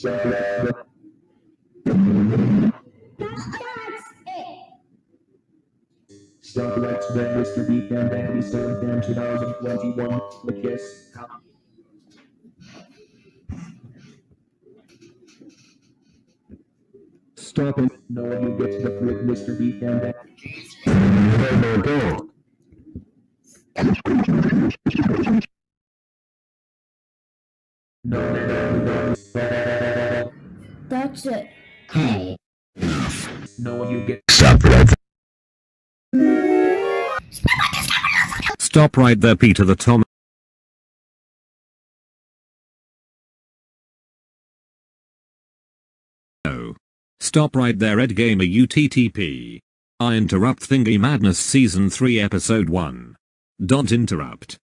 That. Stop Let's Mr. Beat and Andy 7th and 2021. The Kiss. Stop it. No, you get the flip, Mr. Beat and Oh my god. No, no, no, no. That's it. Hey, No, you get Stop right Stop right there Peter the Tom. No. Stop right there Red Gamer UTTP. I interrupt Thingy Madness Season 3 Episode 1. Don't interrupt.